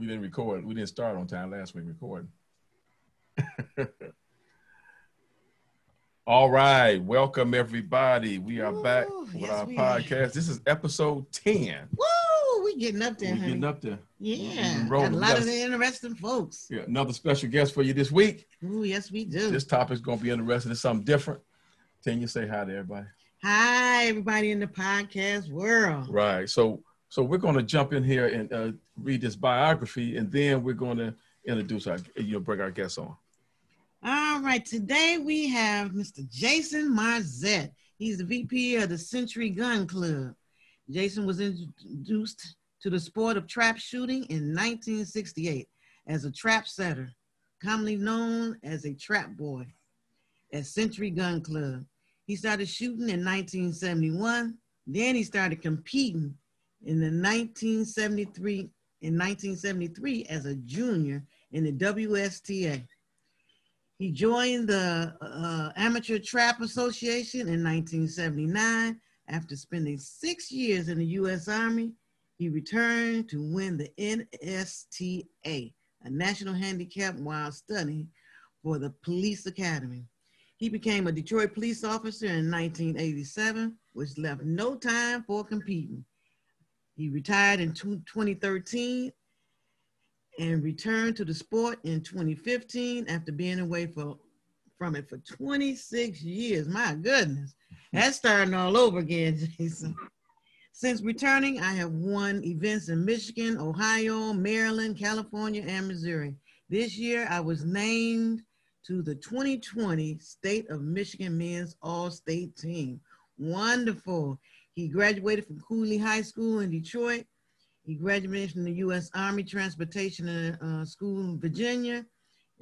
We didn't record. We didn't start on time last week recording. All right, welcome everybody. We are back with yes, our we are. podcast. This is episode ten. Woo! We getting up there, honey. getting up there. Yeah, a lot got of a- interesting folks. Yeah, another special guest for you this week. Ooh, yes, we do. This topic's gonna be interesting. It's something different. Can you say hi to everybody? Hi, everybody in the podcast world. Right. So so we're gonna jump in here and uh, read this biography, and then we're gonna introduce our you know bring our guests on. All right, today we have Mr. Jason Marzette. He's the VP of the Century Gun Club. Jason was introduced to the sport of trap shooting in 1968 as a trap setter, commonly known as a trap boy at Century Gun Club. He started shooting in 1971. Then he started competing in the 1973 in 1973 as a junior in the WSTA. He joined the uh, Amateur Trap Association in 1979. After spending six years in the U.S. Army, he returned to win the NSTA, a national handicap while studying for the police academy. He became a Detroit police officer in 1987, which left no time for competing. He retired in 2013 and returned to the sport in 2015 after being away for, from it for 26 years. My goodness, that's starting all over again, Jason. Since returning, I have won events in Michigan, Ohio, Maryland, California, and Missouri. This year, I was named to the 2020 State of Michigan Men's All State Team. Wonderful. He graduated from Cooley High School in Detroit. He graduated from the U.S. Army Transportation uh, School in Virginia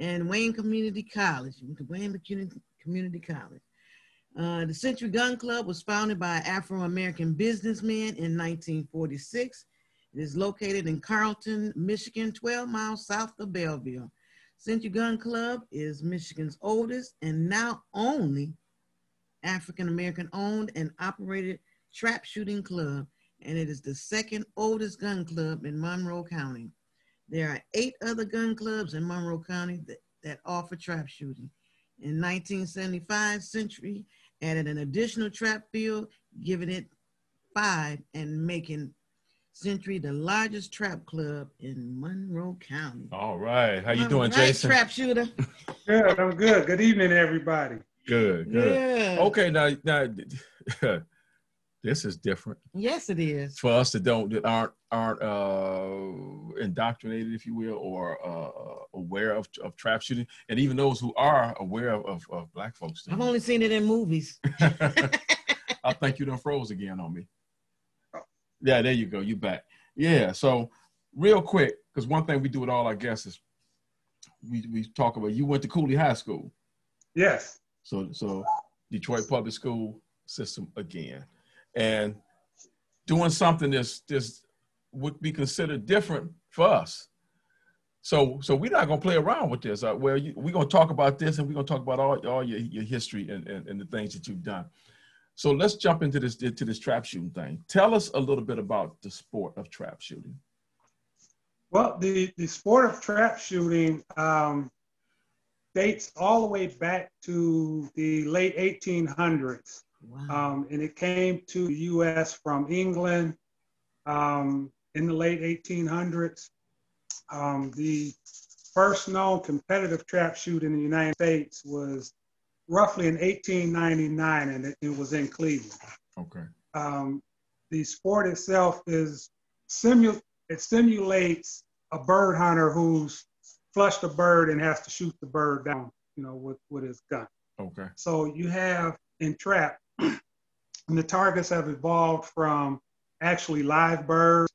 and Wayne Community College, Wayne Community, College. Uh, the Century Gun Club was founded by Afro-American businessmen in 1946. It is located in Carleton, Michigan, 12 miles south of Belleville. Century Gun Club is Michigan's oldest and now only African-American owned and operated trap shooting club, and it is the second oldest gun club in Monroe County. There are eight other gun clubs in Monroe County that, that offer trap shooting. In 1975, Century added an additional trap field, giving it five and making Century the largest trap club in Monroe County. All right. How you All doing, right, Jason? Trap shooter. Good, I'm good. Good evening, everybody. Good, good. Yeah. Okay, now now this is different Yes, it is. for us that don't that aren't aren't uh indoctrinated, if you will, or uh aware of, of trap shooting, and even those who are aware of, of, of black folks. I've only seen it in movies. I think you done froze again on me. Yeah, there you go. You back. Yeah. So real quick, because one thing we do with all our guests is we we talk about you went to Cooley High School. Yes, So so Detroit public school system again. And doing something that's this would be considered different for us. So so we're not gonna play around with this. Uh, well, we're gonna talk about this, and we're gonna talk about all, all your, your history and, and, and the things that you've done. So let's jump into this to this trap shooting thing. Tell us a little bit about the sport of trap shooting. well, the, the sport of trap shooting um, dates all the way back to the late 1800s. Wow. Um, and it came to the U.S. from England um, in the late 1800s. Um, the first known competitive trap shoot in the United States was roughly in 1899, and it, it was in Cleveland. Okay. um, the sport itself is simu- it simulates a bird hunter who's flushed a bird and has to shoot the bird down, you know, with, with his gun. Okay. So you have in trap, the targets have evolved from actually live birds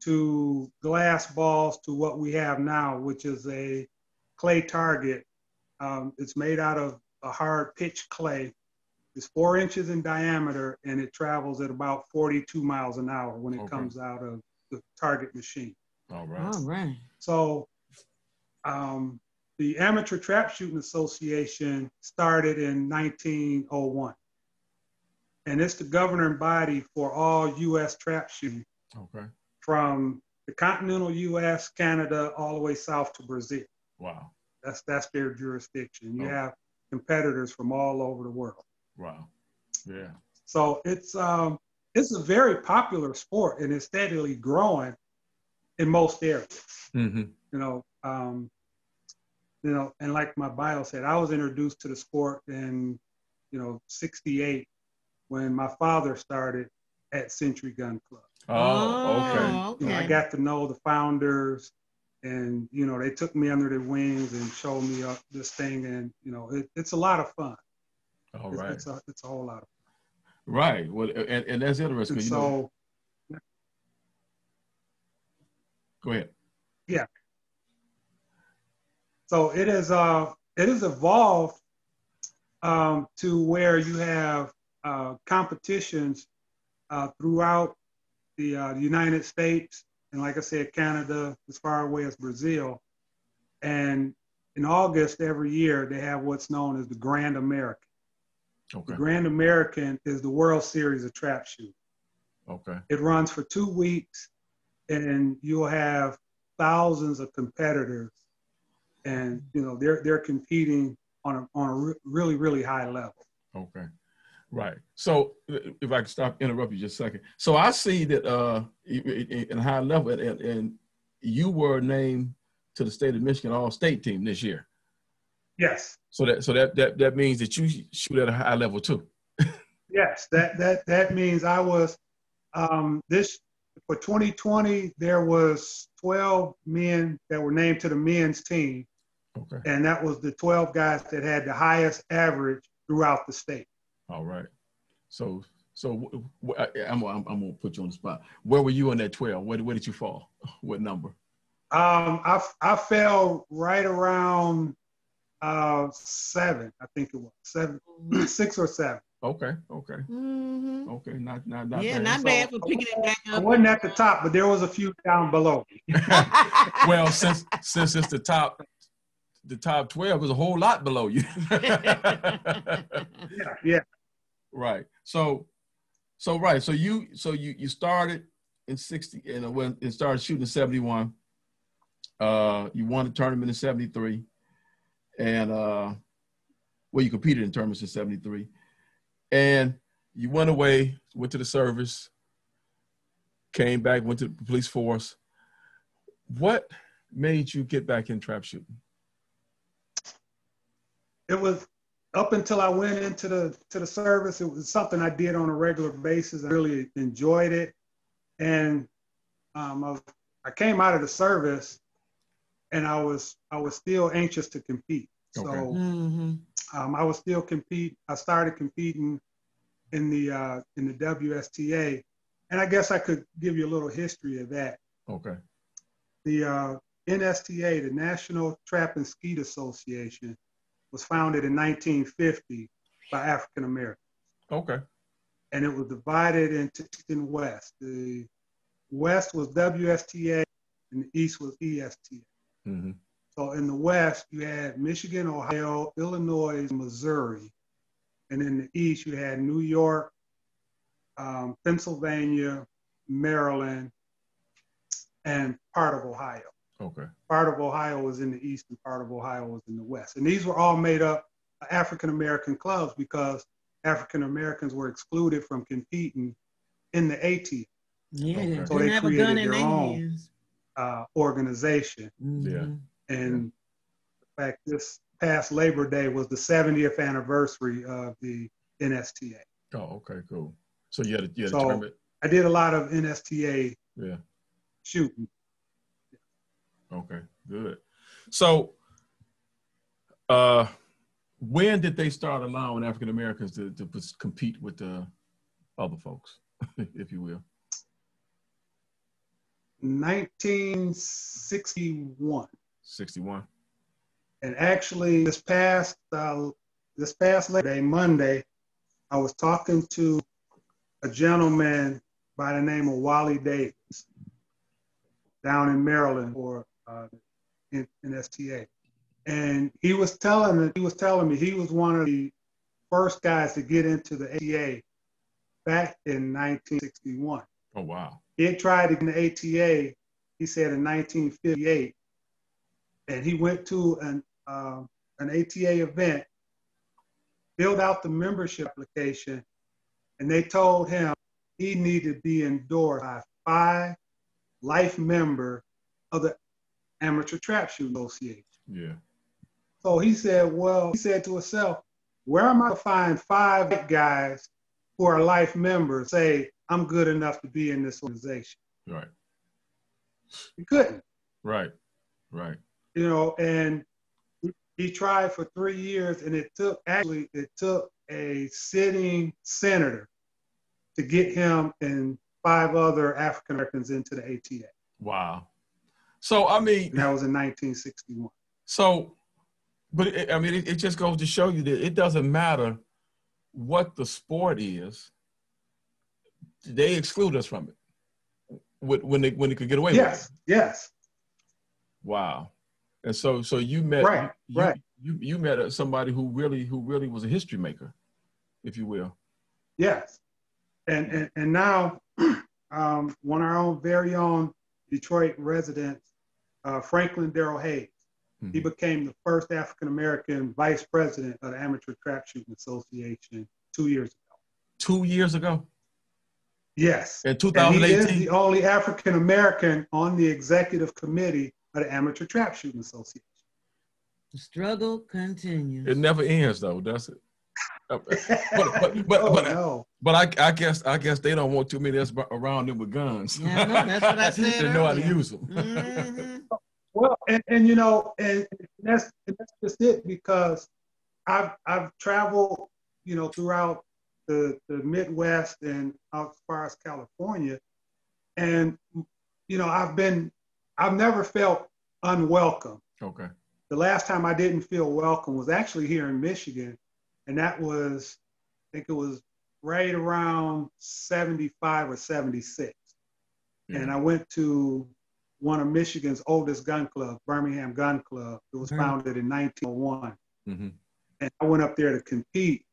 to glass balls to what we have now, which is a clay target. Um, it's made out of a hard pitch clay. It's four inches in diameter and it travels at about 42 miles an hour when it Okay. comes out of the target machine. All right. All right. So um, the Amateur Trap Shooting Association started in 1901. And it's the governing body for all U.S. trap shooting Okay. from the continental U.S., Canada, all the way south to Brazil. Wow. That's that's their jurisdiction. You Oh. have competitors from all over the world. Wow. Yeah. So it's um, it's a very popular sport and it's steadily growing in most areas. Mm-hmm. You know, um, you know, and like my bio said, I was introduced to the sport in you know '68 when my father started at Century Gun Club. Oh, okay. Oh, You know, I got to know the founders, and you know, they took me under their wings and showed me uh, this thing, and you know, it, it's a lot of fun. All It's, right. it's a it's a whole lot of fun. Right. Well, and, and that's fun. interesting. And You know, so go ahead. Yeah. So it is uh it has evolved um, to where you have uh, competitions uh, throughout the, uh, the United States and like I said, Canada, as far away as Brazil. And in August every year, they have what's known as the Grand American. Okay. The Grand American is the World Series of trap shooting. Okay. It runs for two weeks, and you'll have thousands of competitors, and you know they're they're competing on a on a re- really really high level. Okay. Right. So if I could stop, interrupt you just a second. So I see that uh, in high level, and, and you were named to the state of Michigan All State team this year. Yes, So that so that that that means that you shoot at a high level too. yes, that that that means I was um, this for 2020. There was 12 men that were named to the men's team, Okay. and that was the 12 guys that had the highest average throughout the state. All right. So so w- w- I- I'm, I'm I'm gonna put you on the spot. Where were you on that twelve? Where where did you fall? What number? Um, I I fell right around uh seven, I think it was seven, six or seven. Okay. Okay. Mhm. Okay. Not not not Yeah, bad. not So- bad for picking it back up. I up. wasn't at the top, but there was a few down below. well, since since it's the top, the top twelve is a whole lot below you. Yeah, yeah. Right. So, so right. So you so you you started in sixty and when and started shooting in seventy one. Uh, you won the tournament in seventy three, and uh, well, you competed in tournaments in seventy three, and you went away, went to the service, came back, went to the police force. What made you get back in trap shooting? It was up until I went into the to the service. It was something I did on a regular basis. I really enjoyed it, and um, I, was, I came out of the service, and I was I was still anxious to compete. So. Okay. Mhm. um, I was still compete. I started competing in the uh, in the WSTA, and I guess I could give you a little history of that. Okay. The uh, NSTA, the National Trap and Skeet Association, was founded in 1950 by African Americans, Okay. and it was divided into East and West. The West was WSTA, and the East was ESTA. hmm So in the West, you had Michigan, Ohio, Illinois, Missouri. And in the East, you had New York, um, Pennsylvania, Maryland, and part of Ohio. Okay. Part of Ohio was in the East and part of Ohio was in the West. And these were all made up African American clubs because African Americans were excluded from competing in the AT Yeah, Okay. didn't So they have a gun created in their their own. uh, organization. Mhm. And in fact, this past Labor Day was the 70th anniversary of the NSTA. Oh, okay, cool. So you had a, you had a tournament. I did a lot of NSTA Yeah. shooting. Okay, good. So, uh, when did they start allowing African Americans to, to compete with the other folks, if you will? 1961. 61. And actually, this past uh, this past Labor Day, Monday, I was talking to a gentleman by the name of Wally Davis down in Maryland for uh, in, in STA, and he was telling me he was telling me he was one of the first guys to get into the ATA back in 1961. Oh, wow. He had tried to get the ATA he said in 1958, and he went to an uh, an ATA event, filled out the membership application, and they told him he needed to be endorsed by five life member of the Amateur Trap Shooting Association. Yeah. So he said, well, he said to himself, where am I to find five guys who are life members say I'm good enough to be in this organization? Right. He couldn't. Right. Right. You know, and he tried for three years, and it took actually it took a sitting senator to get him and five other African Americans into the ATA. Wow. So I mean, that was in 1961. So, but it, I mean, it, it just goes to show you that it doesn't matter what the sport is; they exclude us from it when they when they could get away yes, with it. Yes. Yes. Wow. And so, so you met right, you, right. You you met somebody who really who really was a history maker, if you will. Yes, and and, and now um, one of our own very own Detroit resident uh, Franklin Darrell Hayes. Mm-hmm. He became the first African American vice president of the Amateur Trap Shooting Association two years ago. Two years ago. Yes. In 2018. he is the only African American on the executive committee of the Amateur Trap Shooting Association. The struggle continues. It never ends, though, does it? But but but, oh, but, no. but I, I guess I guess they don't want too many that's around them with guns. Yeah, no, that's what I said. they know how to use them. Mhm. Well, and, and you know, and that's and that's just it because I've I've traveled, you know, throughout the the Midwest and out as far as California, and you know, I've been I've never felt unwelcome. okay. The last time I didn't feel welcome was actually here in Michigan, and that was I think it was right around 75 or 76. Yeah. And I went to one of Michigan's oldest gun clubs, Birmingham Gun Club. It was Mhm. founded in 1901. hmm And I went up there to compete.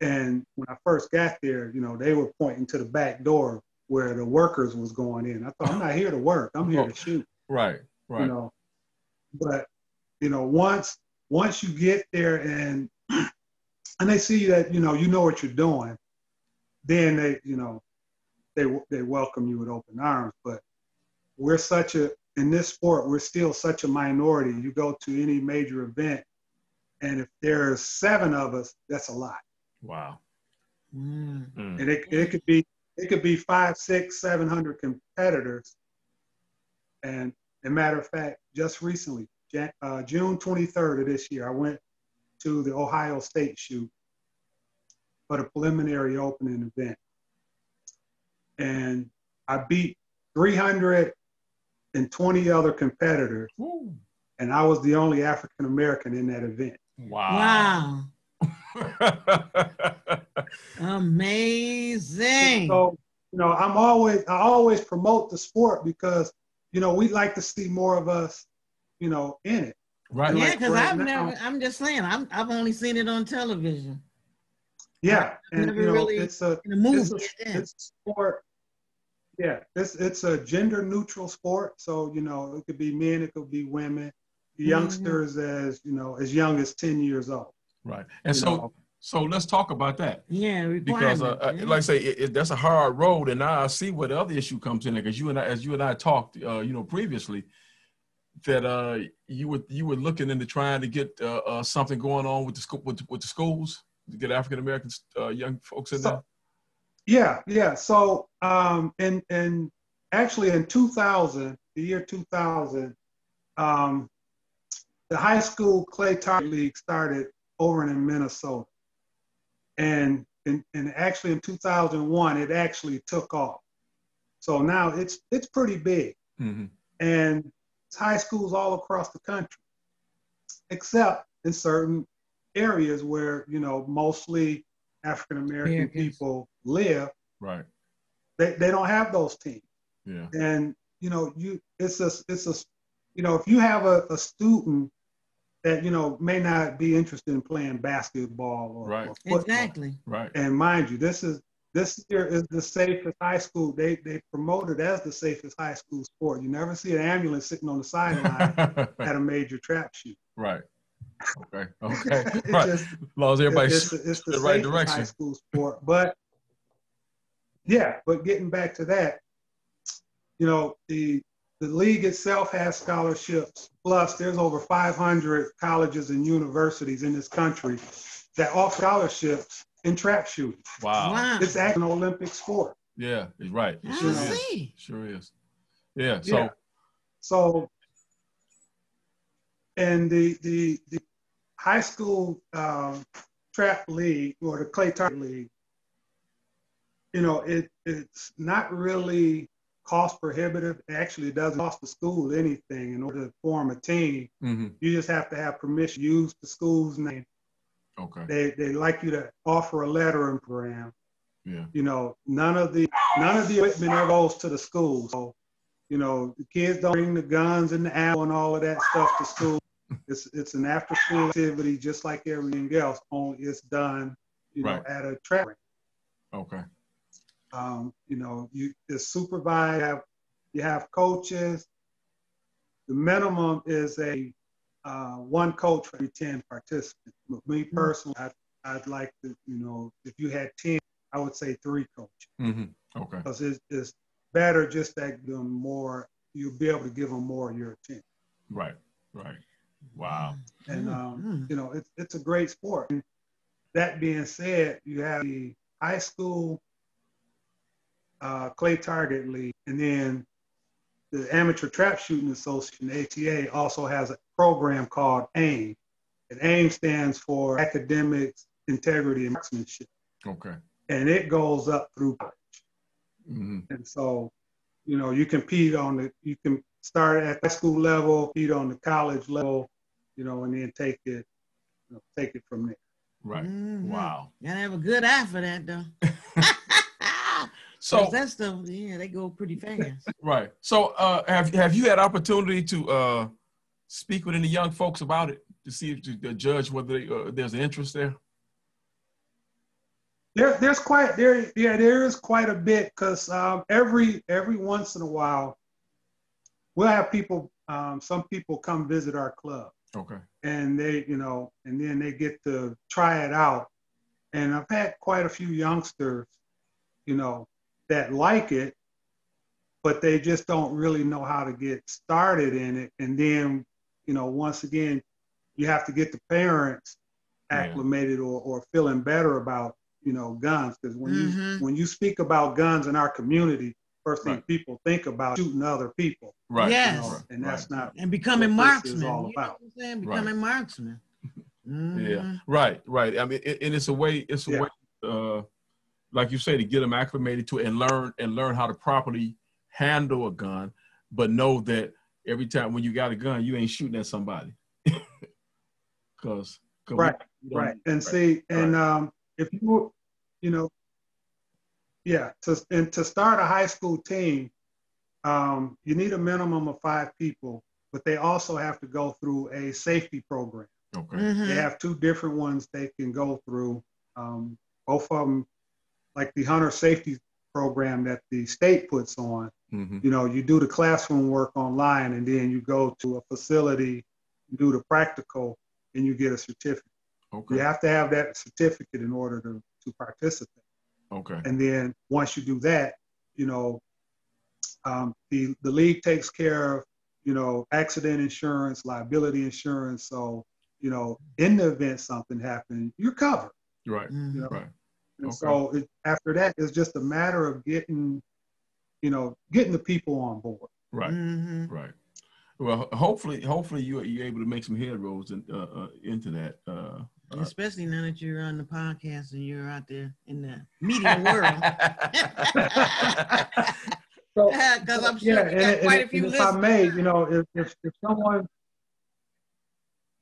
And when I first got there, you know, they were pointing to the back door where the workers was going in. I thought, I'm not here to work. I'm here to shoot, Right. Right. you know. But, you know, once once you get there and and they see that, you know, you know what you're doing, then they, you know, they they welcome you with open arms. But we're such a in this sport, we're still such a minority. You go to any major event, and if there's seven of us, that's a lot. Wow. Mm. And it, it could be it could be five, six, seven hundred competitors. And a matter of fact, just recently, Jan, uh, June 23rd of this year, I went to the Ohio State shoot for the preliminary opening event. And I beat 320 other competitors, Woo. and I was the only African American in that event. Wow. Wow. Amazing. So, you know, I'm always I always promote the sport because, you know, we'd like to see more of us, you know, in it. Right. yeah, like because right I've now- never, I'm just saying, I'm, I've only seen it on television. Yeah, I've and never you know, really- it's a In a movie. it's a, yeah. it's a sport. Yeah, it's it's a gender neutral sport. So you know, it could be men, it could be women, Mhm. youngsters as you know as young as ten years old. Right. And so know. so let's talk about that. yeah, because uh, uh, yeah. like I say, it, it, that's a hard road, and now I see where the other issue comes in. Because you and I, as you and I talked, uh, you know, previously, that uh, you were you were looking into trying to get uh, uh, something going on with the school with, with the schools to get African American uh, young folks in So- there. Yeah, yeah. So um, in in actually in 2000, the year 2000, um, the high school clay target league started over in Minnesota, and in, and actually in 2001, it actually took off. So now it's it's pretty big, hmm and high schools all across the country, except in certain areas where you know mostly African American Americans. people live Right. they, they don't have those teams Yeah. and you know you it's a it's a you know if you have a, a student that you know may not be interested in playing basketball or, Right. or football exactly. Right. and mind you this is this year is the safest high school. They they promoted as the safest high school sport. You never see an ambulance sitting on the sideline at a major trap shoot. Right. Okay. Okay. right. Just, as long as everybody's it's, it's, it's the, the right direction. High school sport, but yeah. But getting back to that, you know, the the league itself has scholarships. Plus, there's over 500 colleges and universities in this country that offer scholarships in trap shooting. Wow. wow. It's actually an Olympic sport. Yeah, it's right. It sure is. Sure is. Yeah. So. Yeah. So. And the the the high school um, trap league or the clay target league, you know, it it's not really cost prohibitive. Actually, it doesn't cost the school anything in order to form a team. Mm-hmm. You just have to have permission to use the school's name Okay. They they like you to offer a lettering program. Yeah. You know, none of the none of the equipment ever goes to the school. So, you know, the kids don't bring the guns and the ammo and all of that stuff to school. It's it's an after school activity just like everything else, only it's done, you know, at a track. Okay. Um, you know, you it's supervised, you have, you have coaches. The minimum is a uh, one coach for every 10 participants. But me mm-hmm. personally, I'd, I'd like to, you know, if you had 10, I would say three coaches. Mm-hmm. Okay. Because it's, it's better just to give them more, you'll be able to give them more of your attention. Right, right. Wow. And, um, mm-hmm. you know, it's, it's a great sport. And that being said, you have the high school uh, clay target league, and then the Amateur Trap Shooting Association, ATA, also has a program called AIM. And AIM stands for Academics, Integrity, and Marksmanship. Okay. And it goes up through college. Mm-hmm. And so, you know, you compete on the, you can start at high school level, compete on the college level, you know, and then take it, you know, take it from there. Right. Mm-hmm. Wow. You gotta have a good eye for that, though. So that stuff, yeah, they go pretty fast. right. So uh, have have you had opportunity to uh, speak with any young folks about it to see if to judge whether they, uh, there's an interest there? There, there's quite there. Yeah, there is quite a bit because um, every every once in a while, we'll have people. Um, some people come visit our club. Okay. And they, you know, and then they get to try it out. And I've had quite a few youngsters, you know, that like it, but they just don't really know how to get started in it. And then, you know, once again, you have to get the parents acclimated yeah. or, or feeling better about, you know, guns. Because when mm-hmm. you when you speak about guns in our community, first thing right. people think about shooting other people. Right. Yes. You know, and that's right. not and becoming marksman. all about. You know what I'm saying? Becoming right. marksman. Mm-hmm. Yeah. Right. Right. I mean, it, and it's a way. It's a yeah. way. Uh, like you say, to get them acclimated to it and learn and learn how to properly handle a gun, but know that every time when you got a gun, you ain't shooting at somebody. Cause, cause right, right, and right. see, and right. um, if you, you know, yeah, to and to start a high school team, um, you need a minimum of five people, but they also have to go through a safety program. Okay. Mm-hmm. They have two different ones they can go through. Um, both of them like the hunter safety program that the state puts on. Mm-hmm. You know, you do the classroom work online and then you go to a facility, do the practical, and you get a certificate. Okay. You have to have that certificate in order to, to participate. Okay. And then once you do that, you know, um, the, the league takes care of, you know, accident insurance, liability insurance. So, you know, in the event something happened, you're covered. Right. Mm-hmm. You know? Right. And okay. so it, after that, it's just a matter of getting, you know, getting the people on board. Right. Mm-hmm. Right. Well, hopefully, hopefully you you're able to make some headroads in, uh, uh, into that. Uh, uh Especially now that you're on the podcast and you're out there in the media world. Because I'm sure yeah, and, quite and, a few and if I may, you know, if, if, if someone,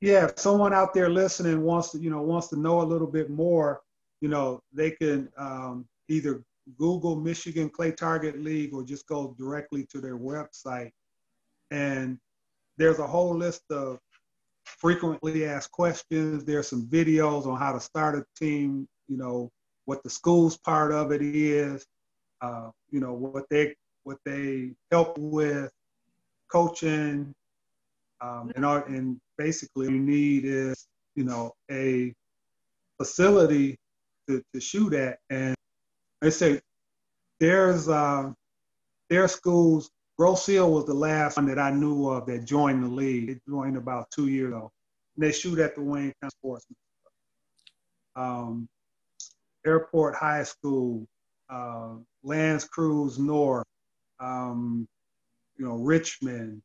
yeah, if someone out there listening wants to, you know, wants to know a little bit more, you know, they can um, either Google Michigan Clay Target League or just go directly to their website. And there's a whole list of frequently asked questions. There's some videos on how to start a team, you know, what the schools part of it is, uh, you know, what they what they help with, coaching, um, and our, and basically you need is you know a facility to, to shoot at, and they say there's uh, their schools. Grosse Ile was the last one that I knew of that joined the league. They joined about two years ago. And they shoot at the Wayne County Sportsman. Um, Airport High School, uh, L'Anse Creuse North, um, you know, Richmond.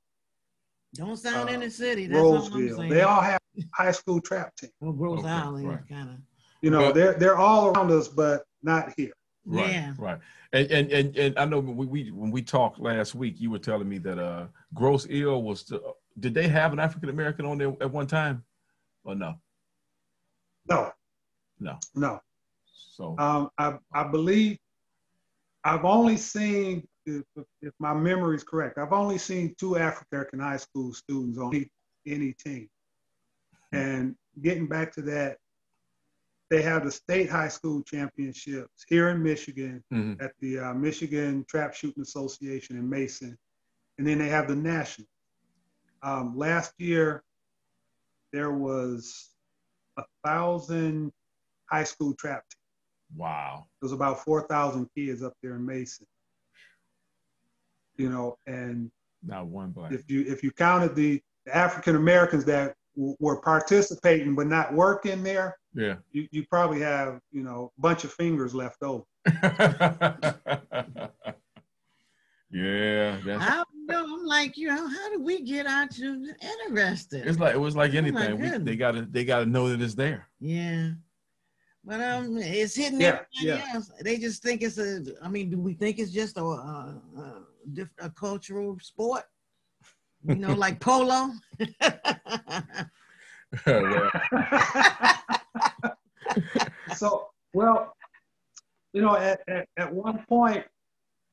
Don't sound uh, in the city. That's all I'm Roseville. They all have high school trap teams. Well, Rose Okay, Island right. kind of. You know, But- they're they're all around us, but not here. Right, Yeah. right. And, and and and I know when we, we when we talked last week, you were telling me that uh Grosse Ile was the, did they have an African American on there at one time, or no? No, No. no. So Um, I I believe I've only seen, if, if my memory is correct, I've only seen two African American high school students on any, any team. And getting back to that, they have the state high school championships here in Michigan mhm. at the uh, Michigan Trap Shooting Association in Mason, and then they have the national. Um, last year, there was a thousand high school trap teams. wow. There's about 4,000 kids up there in Mason. You know, and Not one black. if you if you counted the, the African Americans that were participating but not working there, Yeah. you, you probably have you know a bunch of fingers left over. yeah, that's I don't know. I'm like, you know, how do we get our children interested? it's like it was like Oh, anything. We, they gotta they gotta know that it's there. Yeah. But um, it's hitting Yeah, everybody yeah. else. They just think it's a. I mean, do we think it's just a a, a, diff- a cultural sport? You know, like polo. So well, you know, at, at, at one point,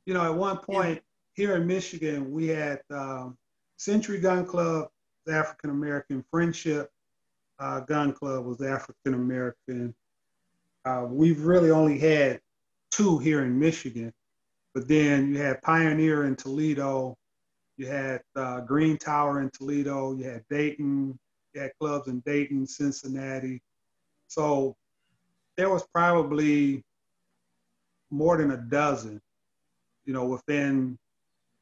you know, at one point here in Michigan, we had um, Century Gun Club, the African American Friendship uh, Gun Club was African American. Uh, we've really only had two here in Michigan, but then you had Pioneer in Toledo, you had uh, Green Tower in Toledo, you had Dayton, you had clubs in Dayton, Cincinnati. So there was probably more than a dozen, you know, within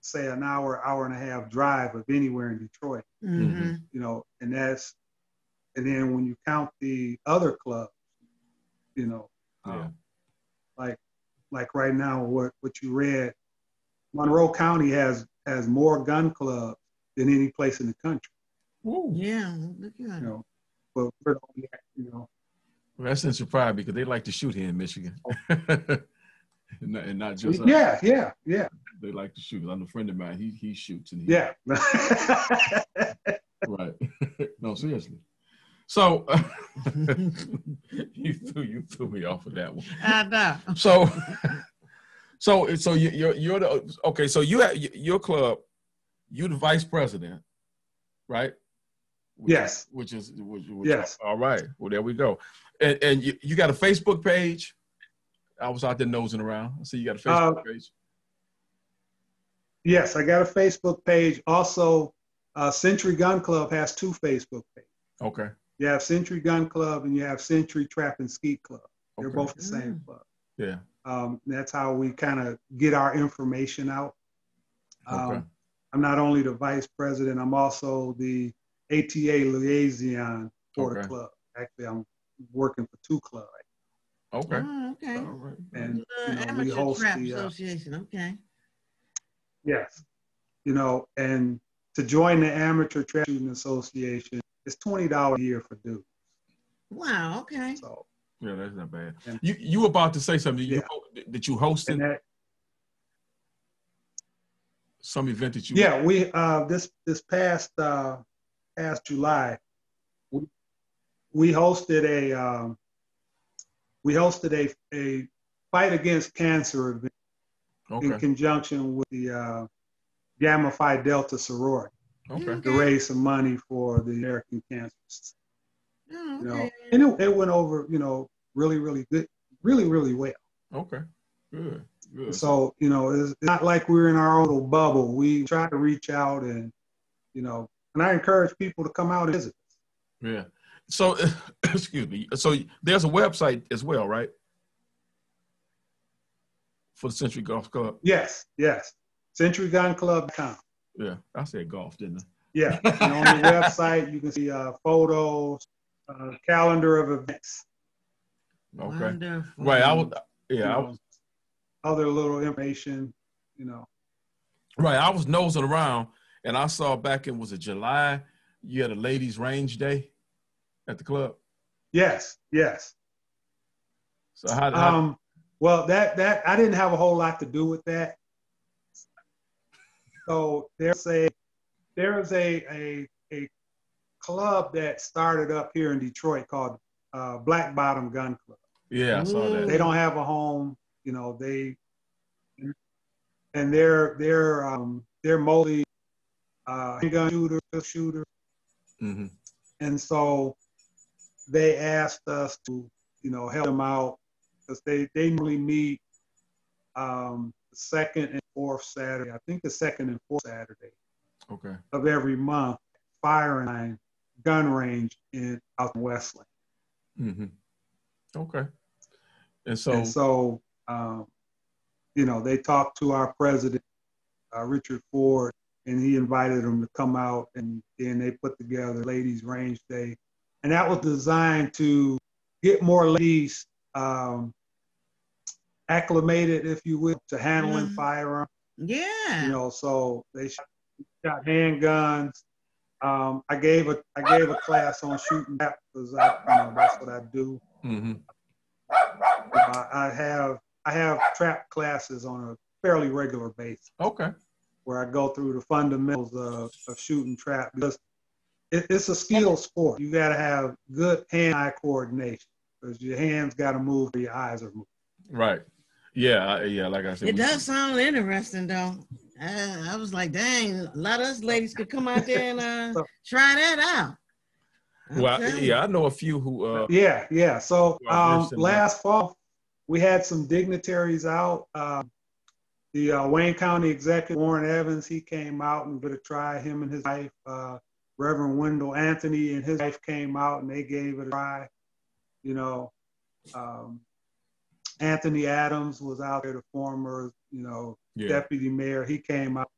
say an hour, hour and a half drive of anywhere in Detroit, hmm you know, and that's, and then when you count the other clubs, you know, um, like, like right now, what, what you read, Monroe County has, has more gun clubs than any place in the country, Woo. Yeah. Look at you know, but we're you know, Well, that's not surprising because they like to shoot here in Michigan, oh. and, not, and not just us. yeah, yeah, yeah, They like to shoot. I'm a friend of mine. He he shoots and he, yeah. right. no, seriously. So you threw you threw me off of that one. I know. So so so you, you're you're the okay. So you have your club. You're the vice president, right? Which- Yes. Which is which, which Yes. All right. Well, there we go. And and you, you got a Facebook page. I was out there nosing around. I see you got a Facebook Uh, page. Yes, I got a Facebook page. Also, uh, Century Gun Club has two Facebook pages. Okay. You have Century Gun Club and you have Century Trap and Skeet Club. They're Okay. both the same club. Yeah. Um, that's how we kind of get our information out. Um, Okay. I'm not only the vice president, I'm also the ATA liaison for Okay. the club. Actually, I'm working for two clubs. Okay. Oh, okay. All right. And Uh, you know, we host the, uh, Association. Okay. Yes. You know, and to join the Amateur Trap Shooting Association, it's $20 a year for dues. Wow. Okay. So, Yeah, that's not bad. And- You you were about to say something. You, that you hosted that, some event that you yeah, we, uh, this, this past, uh, past July, we, we hosted a, um, we hosted a, a fight against cancer event in conjunction with the, uh, Gamma Phi Delta sorority okay. to raise some money for the American Cancer Society. Oh, you know, and it, it went over, you know, really, really good, really, really well. Okay, good, good. So, you know, it's not like we're in our own little bubble. We try to reach out and, you know, and I encourage people to come out and visit. Yeah. So, excuse me. So there's a website as well, right? For the Century Golf Club. Yes, yes. CenturyGunClub.com. Yeah, I said golf, didn't I? Yeah. and on the website, you can see uh, photos, uh, calendar of events. Okay. Wonderful. Right. I was. you Yeah. I was. other little information, you know. Right. I was nosing around, and I saw back in was it July? You had a ladies' range day at the club. Yes, yes. So how? how Um, well, that that I didn't have a whole lot to do with that. So there's a there's a a a club that started up here in Detroit called uh, Black Bottom Gun Club. yeah, I saw that. They don't have a home, you know. They and they're they're um, they're mostly uh, gun shooter shooter, hmm and so they asked us to you know help them out because they they normally meet um, the second and fourth Saturday. I think the second and fourth Saturday Okay. of every month. Firing gun range in out in Westland. hmm Okay. And so, and so, um, you know, they talked to our president, uh, Richard Ford, and he invited them to come out, and then they put together Ladies Range Day, and that was designed to get more ladies um, acclimated, if you will, to handling Mhm. firearms. Yeah. You know, so they shot, shot handguns. Um, I gave a I gave a class on shooting trap because I, you know, that's what I do. hmm Uh, I have I have trap classes on a fairly regular basis okay. where I go through the fundamentals of, of shooting trap because it, it's a skill sport. You got to have good hand-eye coordination because your hands got to move or your eyes are moving. Right. Yeah. Yeah. Like I said, It we- does sound interesting though. I, I was like, dang, a lot of us ladies could come out there and uh, try that out. I'm Well, I- yeah, I know a few who. Uh, Yeah, yeah. So um, listen, last fall we had some dignitaries out. Uh, the uh, Wayne County Executive Warren Evans, he came out and gave it a try. Him and his wife, uh, Reverend Wendell Anthony, and his wife came out and they gave it a try. You know, um, Anthony Adams was out there, the former, you know, yeah. deputy mayor. He came out,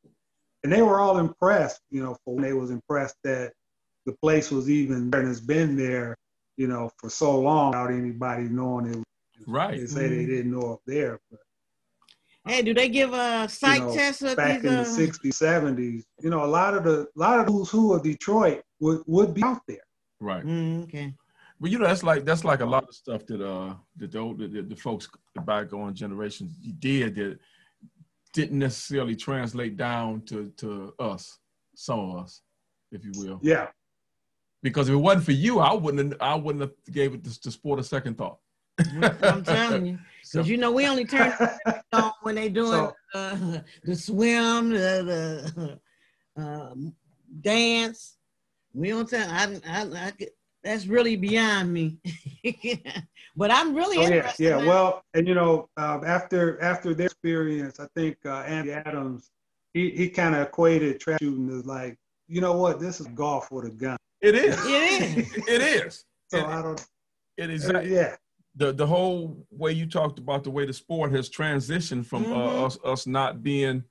and they were all impressed. You know, for they was impressed that the place was even there and has been there, you know, for so long without anybody knowing it. Right. They say they Mhm. didn't know up there, but Hey, do they give a psych know, test at back these? in Uh, the '60s, '70s, you know, a lot of the a lot of who's who of Detroit would would be out there. Right. mm, okay. But you know, that's like that's like a lot of stuff that uh that the old the, the folks the bygone generations did that didn't necessarily translate down to to us, some of us, if you will. Yeah, Because if it wasn't for you, I wouldn't have, I wouldn't have gave it to, to sport a second thought. I'm telling you, So, because you know we only turn on when they doing So- uh, the swim, the the uh, dance. We don't tell. I, I, I, could- that's really beyond me. but I'm really oh yeah, interested. yeah. now. Well, and you know, uh, after after their experience, I think uh, Andy Adams he he kind of equated trap shooting as like, you know what, this is golf with a gun. it is. It is. it is. So It- I don't. It is. uh, yeah, the the whole way you talked about the way the sport has transitioned from Mhm. uh, us us not being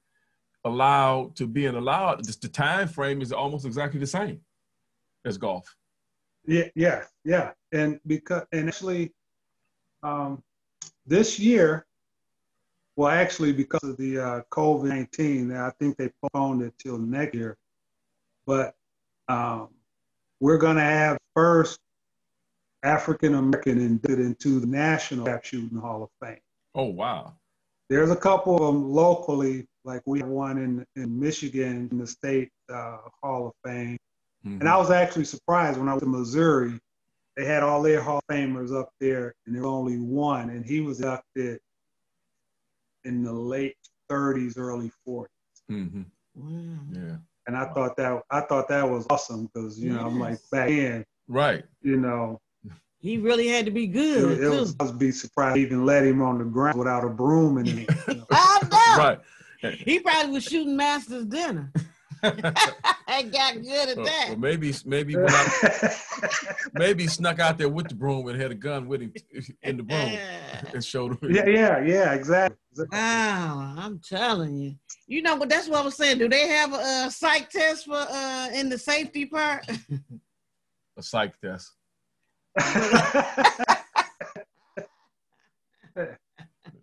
allowed to being allowed. Just the time frame is almost exactly the same as golf. Yeah, yeah, yeah. And because and actually, um, this year, well, actually because of the uh, COVID nineteen, I think they postponed it till next year. But um, we're gonna have first African American inducted into the National Trap Shooting Hall of Fame. Oh wow! There's a couple of them locally, like we have one in in Michigan in the state uh, Hall of Fame. Mhm. And I was actually surprised when I was in Missouri. They had all their Hall of Famers up there, and there was only one, and he was inducted in the late 30s, early 40s. Mhm. Wow. Yeah. And I thought that I thought that was awesome because you know I'm like back then, Right. you know, He really had to be good. It, it was, I was be surprised they even let him on the ground without a broom and you know. I know. Right. He probably was shooting Master's dinner. I got good at Or, that. or maybe maybe went out, maybe snuck out there with the broom and had a gun with him in the broom and showed him. yeah, yeah, yeah, exactly. exactly. Wow, I'm telling you. You know, but that's what I was saying. Do they have a, uh psych test for uh in the safety part? A psych test.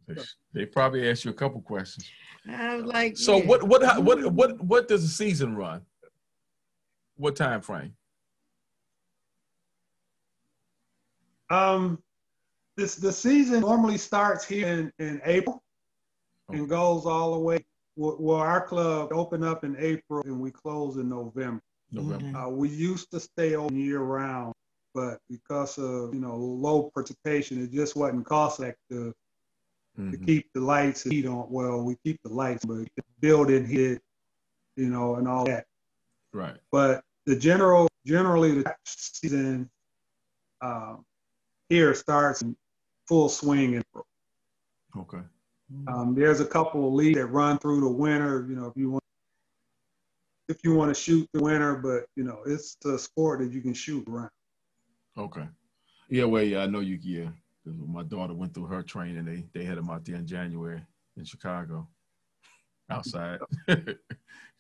They, they probably asked you a couple questions. I was like, So yeah. what what what what what does the season run? What time frame? Um, this the season normally starts here in, in April and goes all the way. Well, well, our club open up in April and we close in November. November. Uh, we used to stay open year round, but because of you know low participation, it just wasn't cost effective to Mhm. keep the lights and heat on. Well, we keep the lights, but the building heat, you know, and all that. Right. But the general, generally, the season um, here starts in full swing in April. Okay. Um, there's a couple of leagues that run through the winter. You know, if you want, if you want to shoot the winter, but you know, it's a sport that you can shoot around. Okay. Yeah, well, yeah, I know you. Yeah, 'Cause my daughter went through her training. They they had them out there in January in Chicago, outside.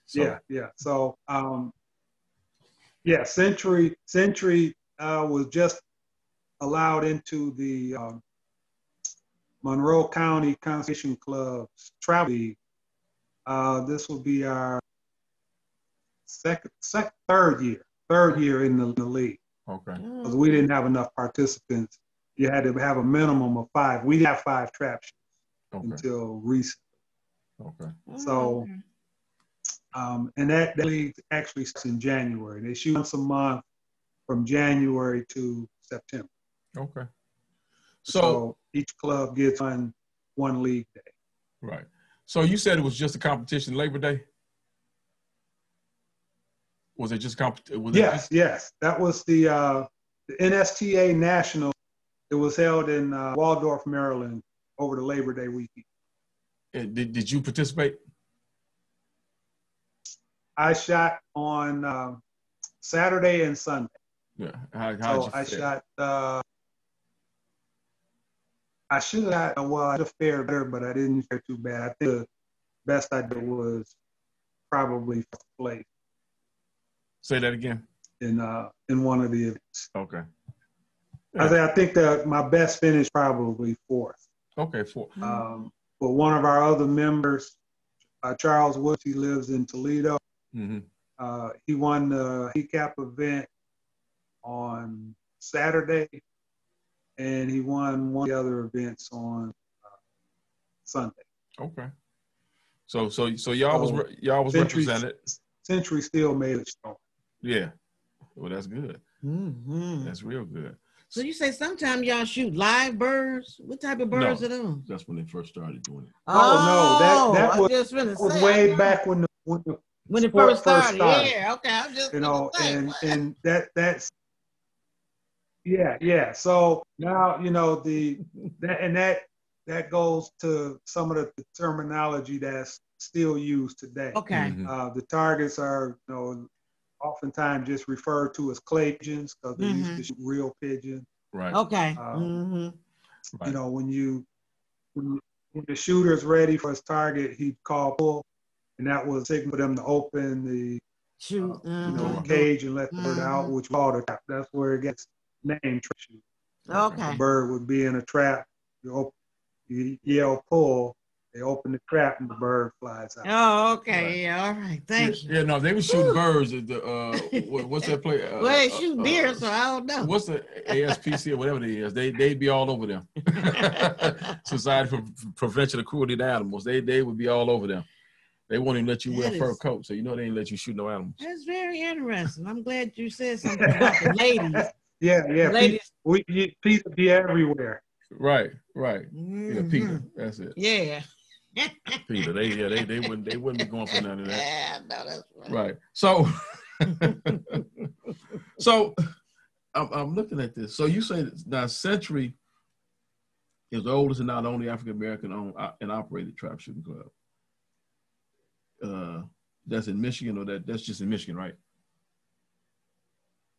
So, yeah, yeah. So, um, yeah, Century Century uh, was just allowed into the um, Monroe County Conservation Club's travel league. Uh, this will be our second, second, third year, third year in the, in the league Okay. because we didn't have enough participants. You had to have a minimum of five. We didn't have five trap shoots Okay. until recent. Okay. So- okay. Um, and that, that league actually starts in January. They shoot once a month from January to September. Okay. So, So each club gets on one league day. right. So you said it was just a competition Labor Day. Was it just comp? Was it Yes, yes, that was the uh, the NSTA National. It was held in uh, Waldorf, Maryland, over the Labor Day weekend. just- did Did you participate? I shot on uh, Saturday and Sunday. Yeah. How How So I fare? shot. Uh, I should have. Well, I should have fared better, but I didn't fare too bad. I think the best I did was probably first place Say that again. in uh, in one of the events. Okay. I, say I think that my best finish probably fourth. Okay. fourth. Um, but one of our other members, uh, Charles Woods, he lives in Toledo. Mm-hmm. Uh, he won the handicap event on Saturday, and he won one of the other events on uh, Sunday. Okay. So so so y'all was re- y'all was Century- represented. Century still made it strong. Yeah. Well, that's good. Mhm. That's real good. So you say sometimes y'all shoot live birds? What type of birds No. are those? That's when they first started doing it. Oh, no, that- that was- just That was say, way back when the, when the when it sport first first started. started. Yeah, okay. I'm just you know, say, and what? and that that's yeah, yeah. So now you know the that and that that goes to some of the terminology that's still used today. okay. Mhm. Uh, the targets are, you know, oftentimes just referred to as clay pigeons because they used Mhm. to shoot real pigeons. Right. Okay. Um, hmm right. You know, when you when, when the shooter's ready for his target, he'd call pull, and that was a signal for them to open the Shoot. uh, you know mhm. cage and let the bird out, Mhm. which we call the trap. That's where it gets named trap shoot. Okay. The bird would be in a trap. You, op- you yell pull. They open the trap and the bird flies out. Oh, okay. Right. Yeah. All right. Thank yeah, you. Yeah, no, they were shooting Whew. birds at the uh what, what's that play? Uh, well, they uh, shoot uh, deer, so I don't know. What's the ASPC or whatever it is? They they'd be all over them. Society for Prevention of Cruelty to Animals. They they would be all over them. They won't even let you wear That a fur coat, so you know they ain't let you shoot no animals. That's very interesting. I'm glad you said something about the ladies. Yeah, yeah. Pe- ladies. we, you, PETA be everywhere. Right, right. Yeah, Mhm. PETA. That's it. Yeah. PETA. They yeah, they they wouldn't they wouldn't be going for none of that. Yeah, no, that's right. Right. So, so I'm, I'm looking at this. So you say that now Century is the oldest and not only African American owned uh, and operated trap shooting club. Uh, that's in Michigan, or that that's just in Michigan, right?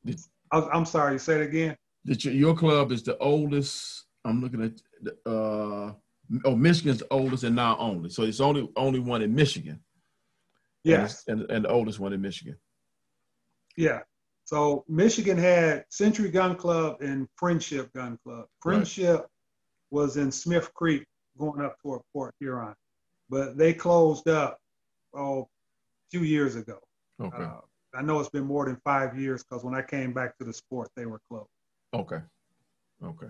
Did, I- I'm sorry, say it again. did your, your club is the oldest? I'm looking at the, uh, oh, Michigan's the oldest and now only. So it's only only one in Michigan. Yes, it's- and, and the oldest one in Michigan. yeah. So Michigan had Century Gun Club and Friendship Gun Club. Friendship was in Smith Creek going up toward Port Huron, but they closed up oh, a few years ago. Okay. Uh, I know it's been more than five years because when I came back to the sport, they were closed. Okay. Okay.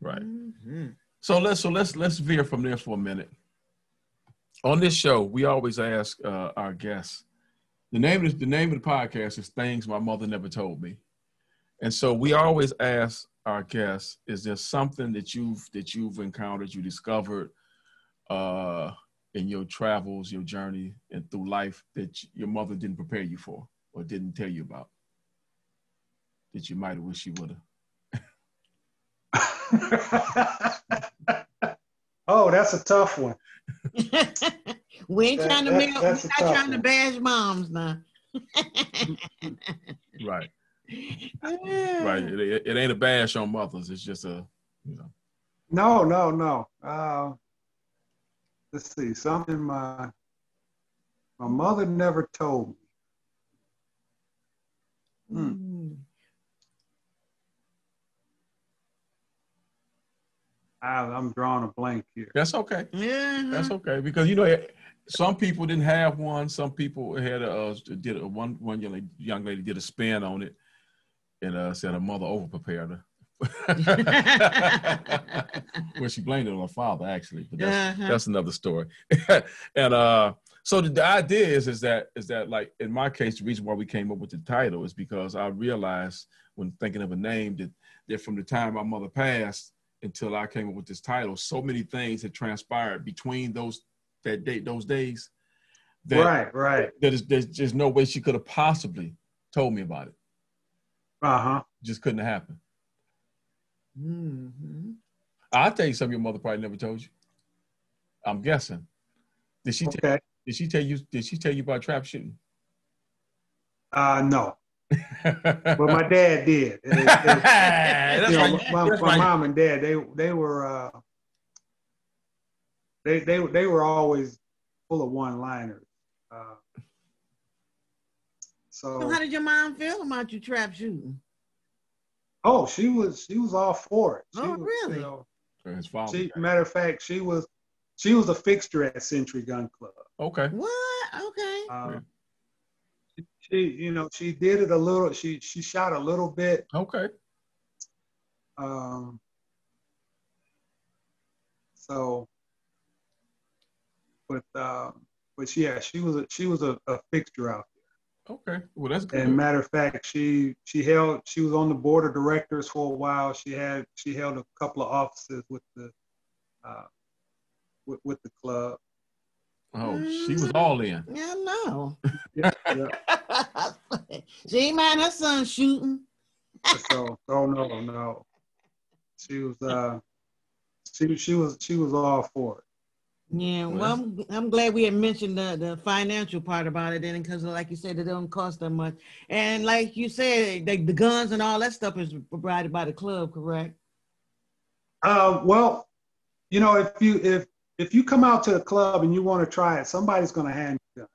Right. Mhm. So let's so let's let's veer from there for a minute. On this show, we always ask uh, our guests. The name of the name of the podcast is "Things My Mother Never Told Me," and so we always ask our guests: Is there something that you've that you've encountered, you discovered uh, in your travels, your journey, and through life that your mother didn't prepare you for or didn't tell you about that you might have wished she would have? oh, that's a tough one. we ain't That- trying to that- make, we're not tough trying to bash moms now. Right. Right. It, it, it ain't a bash on mothers. It's just a, you know. No, no, no. Uh, let's see. Something my my mother never told me. Hmm. Mm. I, I'm drawing a blank here. That's okay. Yeah. That's okay because you know some people didn't have one. Some people had a uh, did a, one one young lady, young lady did a spin on it and uh, said her mother overprepared her. well, she blamed it on her father actually, but that's Uh-huh. that's another story. and uh, so the, the idea is is that is that like in my case, the reason why we came up with the title is because I realized when thinking of a name that that from the time my mother passed until I came up with this title, so many things had transpired between those that date those days that right, right. that is there's just no way she could have possibly told me about it. Uh huh. Just couldn't have happened. Mhm. I'll tell you something your mother probably never told you. I'm guessing. Did she tell did she tell you did she tell you about trap shooting? Uh, no, but my dad did. It- it- That's you know, right. my, That's my right. mom and dad, they they were uh, they they they were always full of one liners. Uh, So so how did your mom feel about you trap shooting? oh, she was she was all for it. She Oh, was, really? You know, His she, matter of fact, she was she was a fixture at Century Gun Club. Okay. What? Okay. Yeah. She, you know, she did it a little. She she shot a little bit. Okay. Um, so, but um, but yeah, she was a, she was a, a fixture out there. Okay. Well, that's good. And matter of fact, she she held she was on the board of directors for a while. She had she held a couple of offices with the uh, with, with the club. Oh, she was all in. Yeah, no. Yeah, yeah. she ain't mind her son shooting. so oh no no, she was uh she she was she was all for it. Yeah, Well, well, I'm, I'm glad we had mentioned the, the financial part about it then, because like you said, it don't cost that much. And like you said, the, the guns and all that stuff is provided by the club, correct? Uh, well, you know, if you if if you come out to the club and you want to try it, somebody's going to hand you a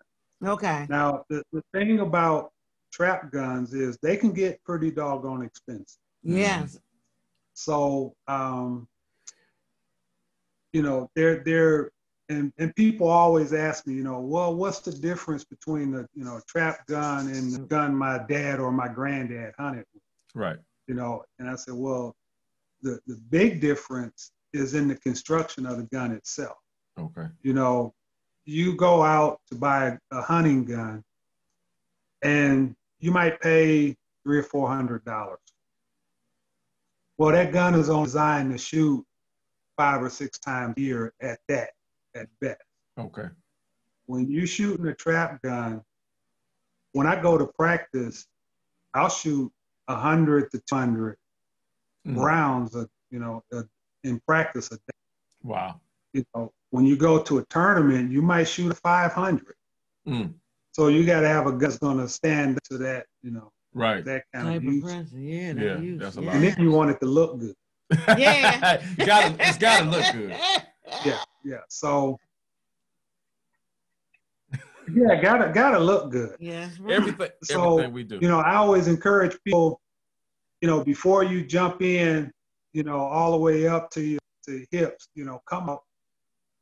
gun. Okay. Now, the, the thing about trap guns is they can get pretty doggone expensive. Yes. So, um, you know, they're they're and and people always ask me, you know, well, what's the difference between the you know trap gun and the gun my dad or my granddad hunted? with? Right. you know and i said well the, the big difference is in the construction of the gun itself Okay. you know you go out to buy a hunting gun and you might pay three or four hundred dollars well that gun is only designed to shoot five or six times a year at that at best Okay. when you're shooting a trap gun, when I go to practice, I'll shoot a 100 to 200 Mhm. rounds, of, you know, uh, in practice a day. Wow. You know, when you go to a tournament, you might shoot a 500. Mm. So you got to have a gun that's going to stand to that, you know, Right. that kind Type of of use. pressure. Yeah, Yeah, use. that's a yeah. lot. And then you want it to look good. Yeah. Gotta, it's gotta look good. Yeah, yeah. So yeah, gotta gotta look good. Yeah, right. Everything, So, everything we do. You know, I always encourage people, you know, before you jump in, you know, all the way up to your to hips, you know, come up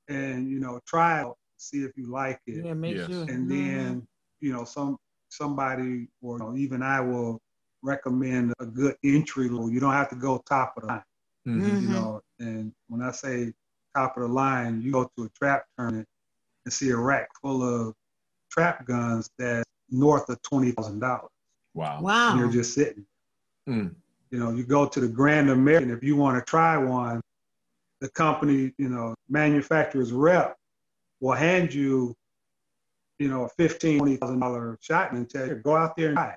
and you know try it, see if you like it, Yeah, make Yes. sure. and Mhm. then you know some somebody or you know, even I will recommend a good entry level. You don't have to go top of the line. Mhm. Mhm. you know, and when I say top of the line, you go to a trap tournament and see a rack full of trap guns that's north of twenty thousand dollars. Wow. Wow. And you're just sitting. Mm. You know, you go to the Grand American if you want to try one, the company, you know, manufacturer's rep will hand you, you know, a fifteen, twenty thousand dollar shotgun and tell you, go out there and buy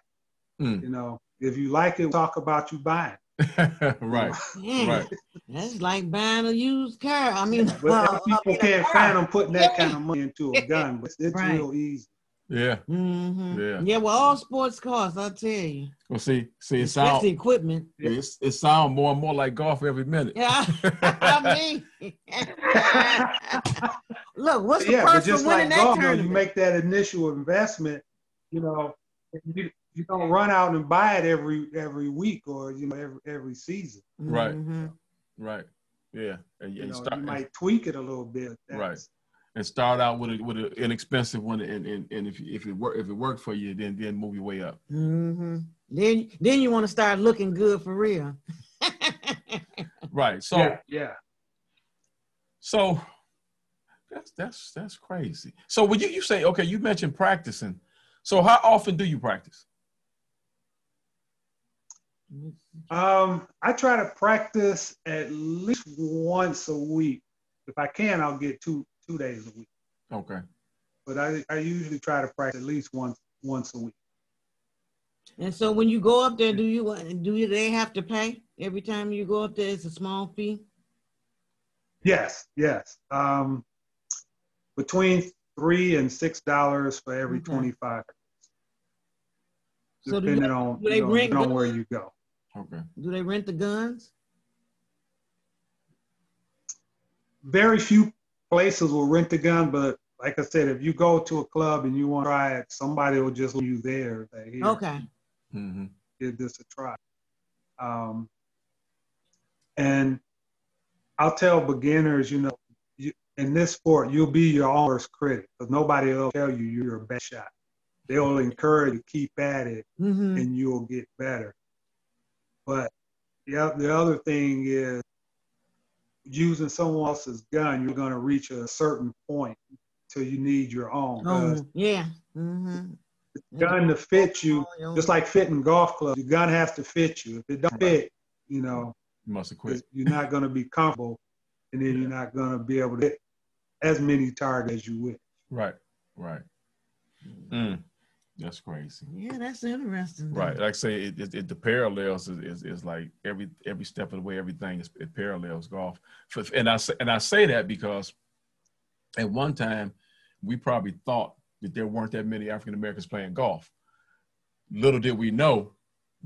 it. Mm. You know, if you like it, talk about you buying. right. Yeah, Right. That's like buying a used car. I mean, But uh, people can't car. fathom putting that kind of money into a gun, but it's Right. real easy. Yeah. Mhm. Yeah. Yeah, well, all sports cars, I tell you, Well, see, see, it especially sound equipment. it's, it sound more and more like golf every minute. Yeah, I mean, look, what's the yeah, price but for just winning like that golf, you, you make that initial investment, you know, you, you don't run out and buy it every every week or you know every every season. Right. Mhm. Right. Yeah. And, You and know, start you might tweak it a little bit. Right. That's- and start out with a with an inexpensive one, and, and, and if if it work if it worked for you, then then move your way up. Mm-hmm. Then, then you want to start looking good for real. Right. So yeah, yeah. so that's that's that's crazy. So when you you say okay, you mentioned practicing. So how often do you practice? Um, I try to practice at least once a week. If I can, I'll get two two days a week. Okay. But I, I usually try to practice at least once once a week. And so when you go up there, do you do you, they have to pay every time you go up there? It's a small fee. Yes, yes. Um, between three and six dollars for every Okay. twenty-five, So do depending they- on, do they you know, rent depending on where you go. Okay. Do they rent the guns? Very few places will rent the gun, but like I said, if you go to a club and you want to try it, somebody will just leave you there. Say, Here, Okay. hmm give this a try. Um, and I'll tell beginners, you know, you, in this sport, you'll be your own worst critic because nobody will tell you you're a bad shot. They'll encourage you to keep at it hmm and you'll get better. But the, the other thing is using someone else's gun, you're going to reach a certain point till you need your own. 'Cause Oh, yeah. hmm the gun to fit you, just like fitting golf clubs, your gun has to fit you. If it don't fit, you know, You must have quit. you're not going to be comfortable, and then you're not going to be able to hit as many targets as you wish. Right. Right. Mm. That's crazy. Yeah, that's interesting. Right. Like I say, it, it, it the parallels is, is, is like every every step of the way, everything is it parallels golf. And I say and I say that because at one time we probably thought that there weren't that many African Americans playing golf. Little did we know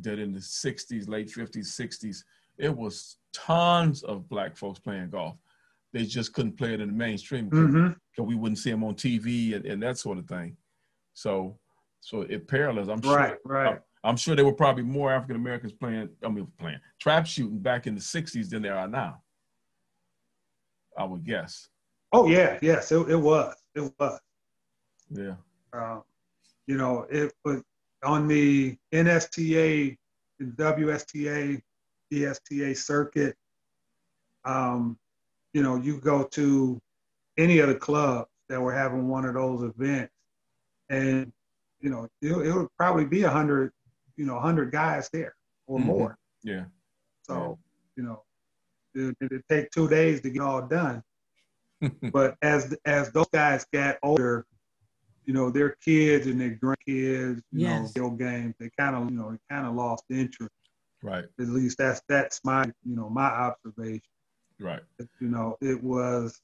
that in the 60s, late 50s, 60s, it was tons of black folks playing golf. They just couldn't play it in the mainstream because Mm-hmm. we wouldn't see them on TV and, and that sort of thing. So, so it parallels. I'm sure. Right, right. I'm sure there were probably more African Americans playing. I mean, playing trap shooting back in the '60s than there are now. I would guess. Oh yeah, yes, it, it was, it was. Yeah. Um, you know, it was on the NSTA, WSTA, DSTA circuit. Um, you know, you go to any of the clubs that were having one of those events, and you know, it, it would probably be a hundred, you know, hundred guys there or Mhm. more. Yeah. So, you know, it, it'd take two days to get all done. but as as those guys got older, you know, their kids and their grandkids, you Yes. know, video games, they kind of, you know, they kind of lost interest. Right. At least that's that's my, you know, my observation. Right. You know, it was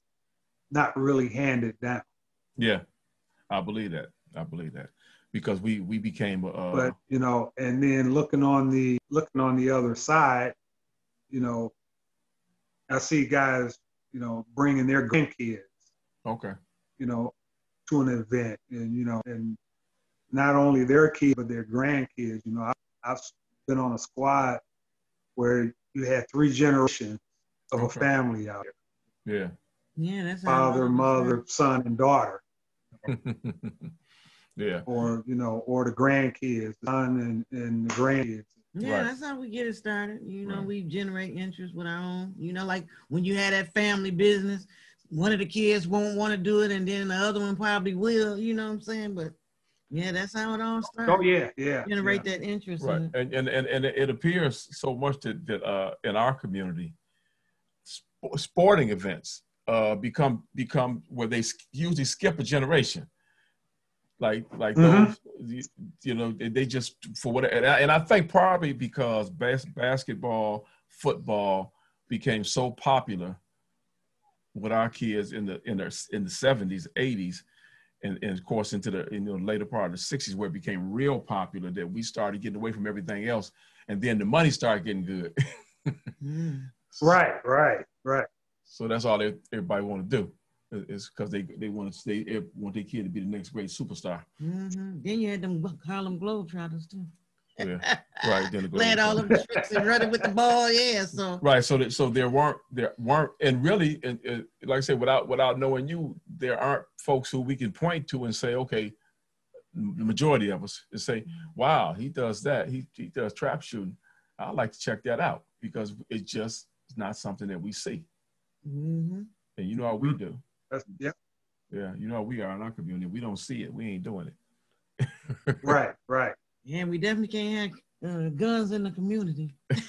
not really handed down. Yeah. I believe that. I believe that because we we became uh but you know and then looking on the looking on the other side you know i see guys you know bringing their grandkids okay. you know to an event and you know and not only their kids but their grandkids. You know I, i've been on a squad where you had three generations of a family out there. Yeah. Yeah, that's how father all of us mother son and daughter yeah. or you know or the grandkids son and, and the grandkids Yeah, Right. that's how we get it started. You know, Right. we generate interest with our own. You know, like when you had that family business, one of the kids won't want to do it, and then the other one probably will. You know what I'm saying? But yeah, that's how it all starts. oh yeah yeah Generate yeah. that interest. Right. In. And, and and and it appears so much that that uh in our community, sp- sporting events uh become become where they sk- usually skip a generation. Like like Mhm. those you, you know they, they just for what and I, and I think probably because bas- basketball football became so popular with our kids in the in their in the 70s 80s and, and of course into the you know later part of the 60s where it became real popular that we started getting away from everything else and then the money started getting good Mm. right right right so that's all they, everybody want to do is because they they want to stay they want their kid to be the next great superstar Mhm. Then you had them Harlem Globetrotters too. yeah right then the Land all them tricks and running with the ball. Yeah, so right so that so there weren't there weren't and really and, and like i said without without knowing you there aren't folks who we can point to and say okay the majority of us and say wow he does that he, he does trap shooting i'd like to check that out because it just is not something that we see mhm. and you know how we do That's, yeah, yeah you know we are in our community we don't see it we ain't doing it right, right. yeah, we definitely can't have uh, guns in the community.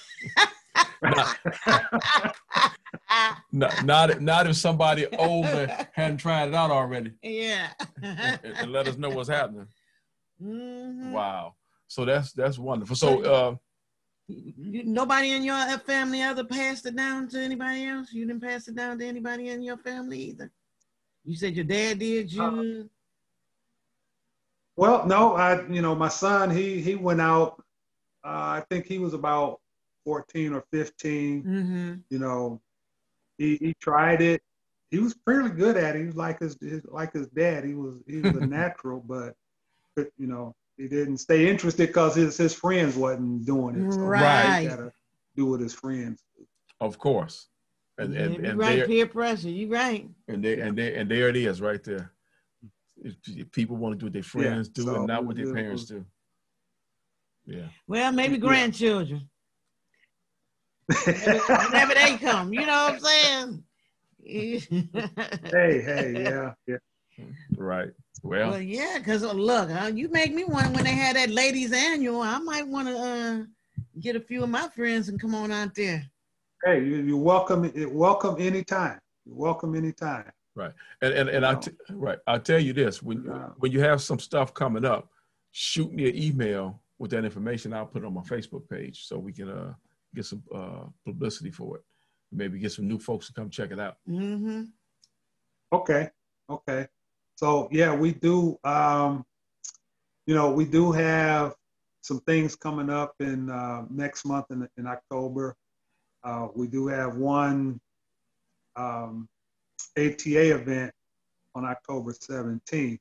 not, not, if- not if somebody older hadn't tried it out already yeah. and, and let us know what's happening Mhm. wow so that's that's wonderful so uh You, nobody in your family ever passed it down to anybody else? You didn't pass it down to anybody in your family either. You said your dad did. You. Uh, Well, no, I, you know, my son, he he went out. Uh, I think he was about fourteen or fifteen. mm-hmm. You know, he he tried it. He was fairly good at it. He was like his, his like his dad. He was he was a natural, but but, you know, he didn't stay interested because his his friends wasn't doing it. So Right. He gotta do what his friends. do. of course and yeah, and, you and right. there Peer pressure. You right. and there and there and there it is right there If- if people want to do what their friends do so and not what their parents do yeah Well, maybe grandchildren. Whenever they come, you know what I'm saying. hey, hey, yeah, yeah. right well Well, yeah, because look, huh, you make me want when they had that ladies annual. I might want to uh, get a few of my friends and come on out there. Hey, you, you're welcome. Welcome anytime. You're welcome anytime. Right, and and, and I t- right i'll tell you this when Yeah. when you have some stuff coming up shoot me an email with that information i'll put it on my facebook page so we can uh get some uh publicity for it maybe get some new folks to come check it out Mm-hmm. Okay. Okay. So yeah, we do. Um, you know, we do have some things coming up in uh, next month in, in October. Uh, we do have one um, ATA event on October 17th,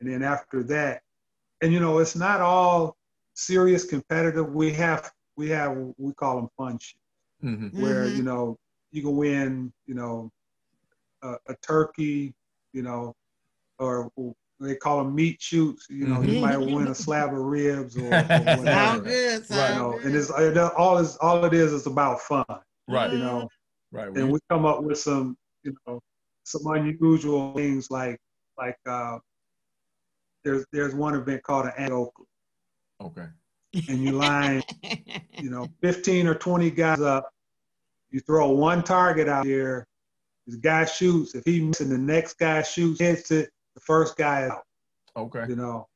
and then after that, and you know, it's not all serious competitive. We have we have we call them fun shit hmm where Mhm. you know you can win you know a, a turkey you know or they call them meat shoots you know you Mhm. might win a slab of ribs or, or Sound whatever good. you Sound know good. and it's it, all is all it is is about fun right you know right and we come up with some you know some unusual things like like uh there's there's one event called an antelope okay and you line you know, 15 or 20 guys up. You throw one target out there. This guy shoots. If he misses, the next guy shoots, hits it. The first guy out. Okay. You know,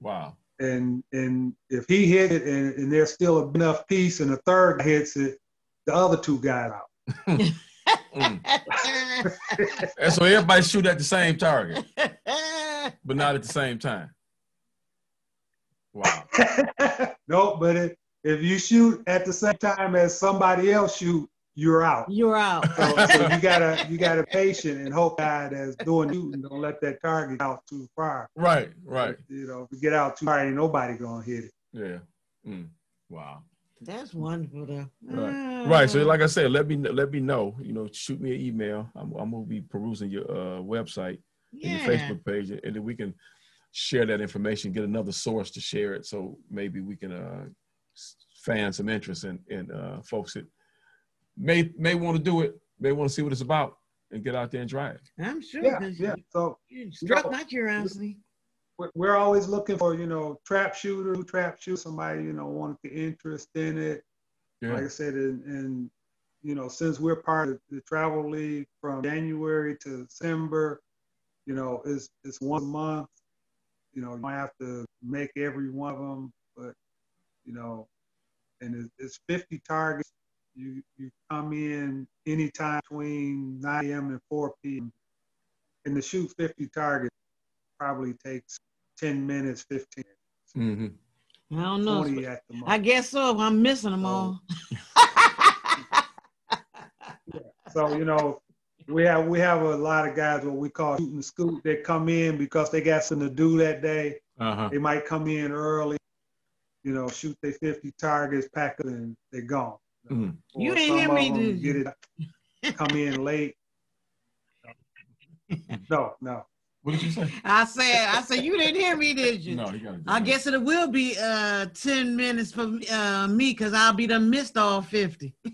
Wow. and and if he hit it and, and there's still enough piece and the third hits it, the other two got out. Mm. And so everybody shoot at the same target, but not at the same time. Wow. no, but if, if you shoot at the same time as somebody else shoot, you're out. You're out. So, so you gotta you gotta patient and hope guy that's doing shooting don't let that target out too far. Right. Right. You know, if you get out too far, ain't nobody gonna hit it. Yeah. Mm. Wow. That's wonderful, though. Right. Right. So, like I said, let me let me know. You know, shoot me an email. I'm, I'm gonna be perusing your uh, website and your Facebook page, and then we can share that information. Get another source to share it, so maybe we can uh, fan some interest in in uh, folks that may may want to do it, may want to see what it's about, and get out there and try it. I'm sure. Yeah, 'cause yeah. So You, you struck know, my curiosity. we're- we're always looking for you know trap shooter, trap shoot somebody you know wanted the interest in it. Yeah. Like I said, and, and you know since we're part of the travel league from January to December, you know it's it's one month. You know you don't have to make every one of them, but you know, and it's, it's 50 targets. You you come in anytime between 9 a.m. and 4 p.m. And to shoot 50 targets probably takes 10 minutes, 15, hmm I don't know. at the. I guess so. I'm missing them all. So you know, we have we have a lot of guys what we call shooting scoop. They come in because they got something to do that day. Uh huh. They might come in early, you know, shoot their 50 targets, pack it, and they're gone. Mhm. You didn't hear me, them did get you? it, come in late. No, no. What did you say? I said, I said, you didn't hear me, did you? No, you got to. I guess it will be uh 10 minutes for uh, me because I'll be the missed all 50. you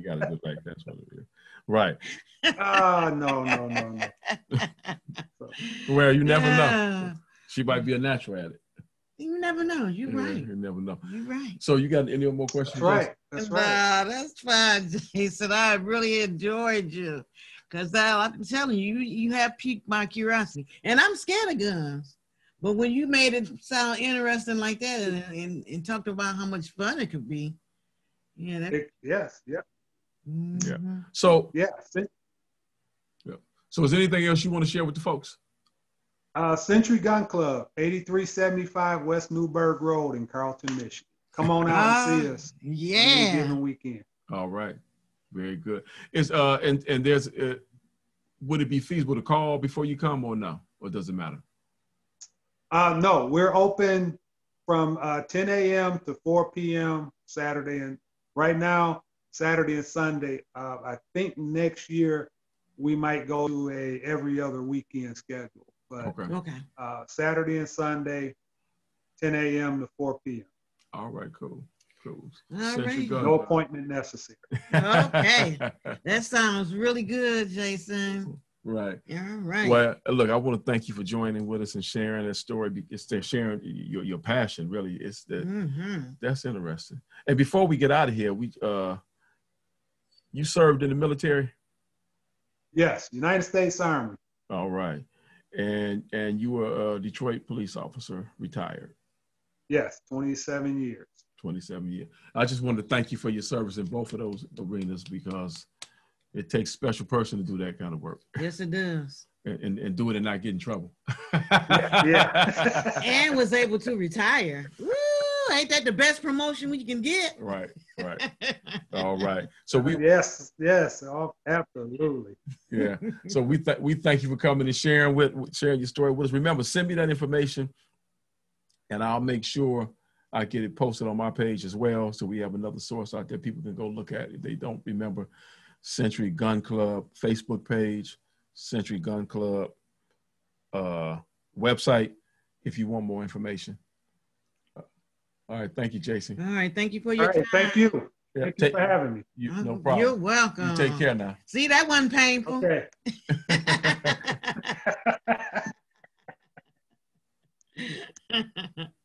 got to do like that's what it is. Right. oh no, no, no, no. Well, you never know. She might be a natural at it. You never know. You're Yeah, right. You never know. You're right. So you got any more questions? That's right. That's right. Nah, that's fine, Jason. I really enjoyed you. Cause I'm telling you, you, you have piqued my curiosity. And I'm scared of guns. But when you made it sound interesting like that and, and, and talked about how much fun it could be, yeah, that, It- yes, yeah, Mhm. So, yeah. Cen- so is there anything else you want to share with the folks? Uh, Century Gun Club, 8375 West Newburgh Road in Carleton, Michigan. Come on out and see Ah, us. on any Yeah. given weekend. All right. Very good. Is uh and and there's uh, would it be feasible to call before you come or no? Or does it matter? Uh, no, we're open from uh, 10 a.m. to 4 p.m. Saturday and right now, Saturday and Sunday. Uh, I think next year we might go to a every other weekend schedule, but Okay. Okay. uh, Saturday and Sunday, 10 a.m. to 4 p.m. All right, cool. Cool. All Century right. Gun No appointment necessary. Okay. That sounds really good, Jason. right. All right. Well, look, I want to thank you for joining with us and sharing that story. It's the sharing your, your passion, really. It's the hmm that's interesting. And before we get out of here, we uh you served in the military? Yes, United States Army. All right. And and you were a Detroit police officer, retired, Yes, 27 years. 27 years. I just wanted to thank you for your service in both of those arenas because it takes special person to do that kind of work Yes, it does. and, and, and do it and not get in trouble. yeah. And was able to retire. Woo! Ain't that the best promotion we can get? right, right. All right. So we yes, yes, oh, absolutely. yeah. So we th- we thank you for coming and sharing with sharing your story with us. Remember, send me that information, and I'll make sure I get it posted on my page as well, so we have another source out there people can go look at if they don't remember. Century Gun Club Facebook page, Century Gun Club uh, website, if you want more information. All right. Thank you, Jason. All right. Thank you for your All right, time. Thank you. Yeah, thank take, you for having me. You, oh, no problem. You're welcome. You take care now. See, that wasn't painful. Okay.